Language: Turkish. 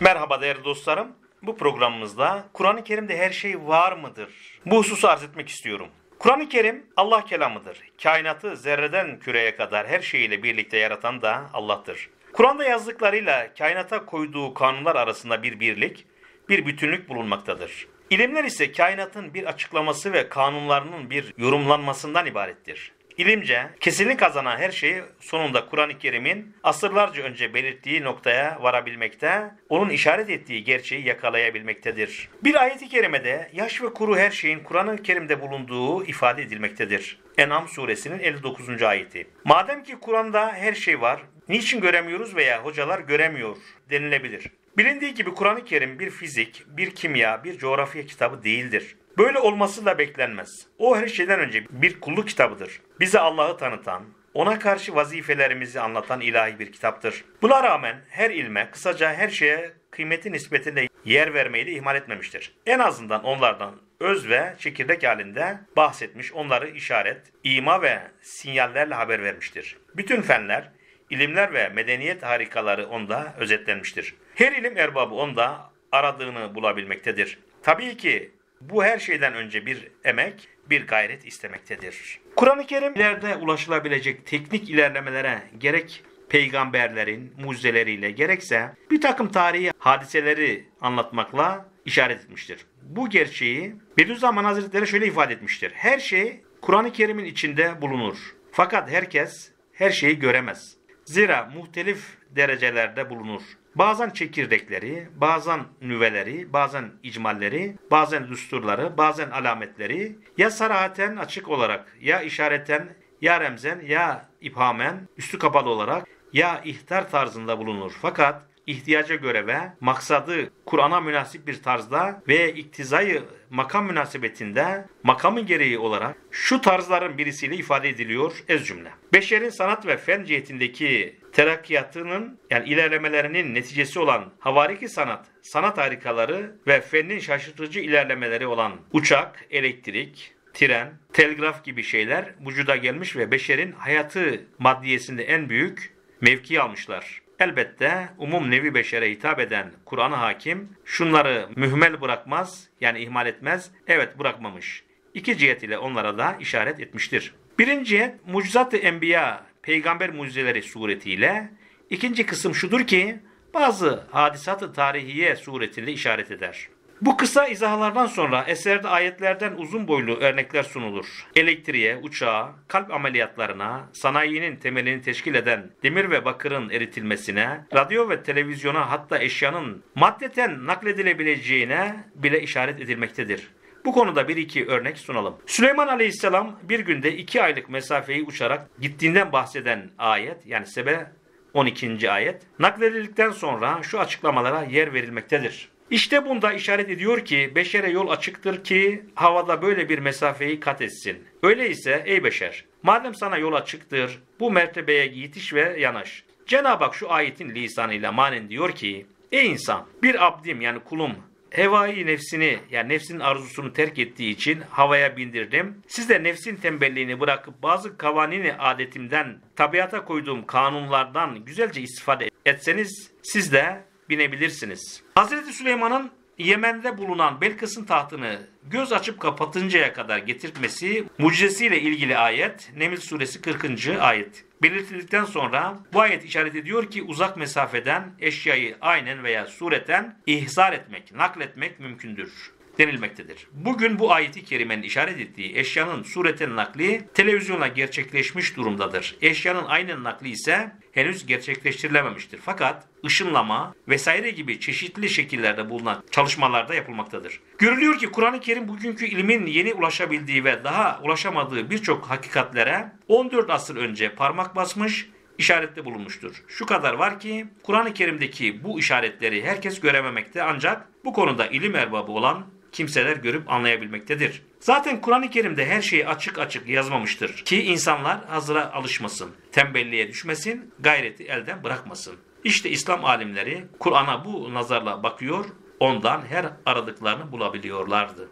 Merhaba değerli dostlarım. Bu programımızda Kur'an-ı Kerim'de her şey var mıdır? Bu hususu arz etmek istiyorum. Kur'an-ı Kerim Allah kelamıdır. Kainatı zerreden küreye kadar her şeyiyle birlikte yaratan da Allah'tır. Kur'an'da yazdıklarıyla kainata koyduğu kanunlar arasında bir birlik, bir bütünlük bulunmaktadır. İlimler ise kainatın bir açıklaması ve kanunlarının bir yorumlanmasından ibarettir. İlimce kesinlik kazanan her şey sonunda Kur'an-ı Kerim'in asırlarca önce belirttiği noktaya varabilmekte, onun işaret ettiği gerçeği yakalayabilmektedir. Bir ayeti kerimede yaş ve kuru her şeyin Kur'an-ı Kerim'de bulunduğu ifade edilmektedir. En'am suresinin 59. ayeti. Madem ki Kur'an'da her şey var, niçin göremiyoruz veya hocalar göremiyor denilebilir. Bilindiği gibi Kur'an-ı Kerim bir fizik, bir kimya, bir coğrafya kitabı değildir. Böyle olması da beklenmez. O her şeyden önce bir kulluk kitabıdır. Bize Allah'ı tanıtan, ona karşı vazifelerimizi anlatan ilahi bir kitaptır. Buna rağmen her ilme, kısaca her şeye kıymeti nispetinde yer vermeyi de ihmal etmemiştir. En azından onlardan öz ve çekirdek halinde bahsetmiş, onları işaret, ima ve sinyallerle haber vermiştir. Bütün fenler, ilimler ve medeniyet harikaları onda özetlenmiştir. Her ilim erbabı onda aradığını bulabilmektedir. Tabii ki bu her şeyden önce bir emek, bir gayret istemektedir. Kur'an-ı Kerim ileride ulaşılabilecek teknik ilerlemelere gerek peygamberlerin mucizeleriyle gerekse bir takım tarihi hadiseleri anlatmakla işaret etmiştir. Bu gerçeği Bediüzzaman Hazretleri şöyle ifade etmiştir. Her şey Kur'an-ı Kerim'in içinde bulunur. Fakat herkes her şeyi göremez. Zira muhtelif derecelerde bulunur. Bazen çekirdekleri, bazen nüveleri, bazen icmalleri, bazen düsturları, bazen alametleri ya sarahaten açık olarak ya işareten ya remzen ya ibhamen üstü kapalı olarak ya ihtar tarzında bulunur. Fakat ihtiyaca göre ve maksadı Kur'an'a münasip bir tarzda ve iktizayı makam münasebetinde makamın gereği olarak şu tarzların birisiyle ifade ediliyor ez cümle. Beşerin sanat ve fen cihetindeki terakkiyatının yani ilerlemelerinin neticesi olan havariki sanat, sanat harikaları ve fennin şaşırtıcı ilerlemeleri olan uçak, elektrik, tren, telgraf gibi şeyler vücuda gelmiş ve beşerin hayatı maddiyesinde en büyük mevki almışlar. Elbette umum nevi beşere hitap eden Kur'an-ı Hakim şunları mühmel bırakmaz yani ihmal etmez. Evet bırakmamış. İki cihet ile onlara da işaret etmiştir. Birinci cihet mucizat-ı enbiya peygamber mucizeleri suretiyle. İkinci kısım şudur ki bazı hadisat-ı tarihiye suretiyle işaret eder. Bu kısa izahlardan sonra eserde ayetlerden uzun boylu örnekler sunulur. Elektriğe, uçağa, kalp ameliyatlarına, sanayinin temelini teşkil eden demir ve bakırın eritilmesine, radyo ve televizyona hatta eşyanın maddeten nakledilebileceğine bile işaret edilmektedir. Bu konuda bir iki örnek sunalım. Süleyman Aleyhisselam bir günde iki aylık mesafeyi uçarak gittiğinden bahseden ayet yani Sebe 12. ayet nakledildikten sonra şu açıklamalara yer verilmektedir. İşte bunda işaret ediyor ki beşere yol açıktır ki havada böyle bir mesafeyi kat etsin. Öyleyse ey beşer madem sana yol açıktır bu mertebeye yetiş ve yanaş. Cenab-ı Hak şu ayetin lisanıyla manen diyor ki ey insan bir abdim yani kulum hevai nefsini yani nefsin arzusunu terk ettiği için havaya bindirdim. Siz de nefsin tembelliğini bırakıp bazı kavanini adetimden tabiata koyduğum kanunlardan güzelce istifade etseniz siz de binebilirsiniz. Hazreti Süleyman'ın Yemen'de bulunan Belkıs'ın tahtını göz açıp kapatıncaya kadar getirtmesi mucizesiyle ilgili ayet Neml suresi 40. ayet. Belirtildikten sonra bu ayet işaret ediyor ki uzak mesafeden eşyayı aynen veya sureten ihzar etmek, nakletmek mümkündür denilmektedir. Bugün bu ayeti kerimenin işaret ettiği eşyanın sureten nakli televizyonla gerçekleşmiş durumdadır. Eşyanın aynen nakli ise henüz gerçekleştirilememiştir. Fakat ışınlama vesaire gibi çeşitli şekillerde bulunan çalışmalarda yapılmaktadır. Görülüyor ki Kur'an-ı Kerim bugünkü ilmin yeni ulaşabildiği ve daha ulaşamadığı birçok hakikatlere 14 asır önce parmak basmış, işarette bulunmuştur. Şu kadar var ki Kur'an-ı Kerim'deki bu işaretleri herkes görememekte ancak bu konuda ilim erbabı olan kimseler görüp anlayabilmektedir. Zaten Kur'an-ı Kerim'de her şeyi açık açık yazmamıştır ki insanlar hazıra alışmasın, tembelliğe düşmesin, gayreti elden bırakmasın. İşte İslam alimleri Kur'an'a bu nazarla bakıyor, ondan her aradıklarını bulabiliyorlardı.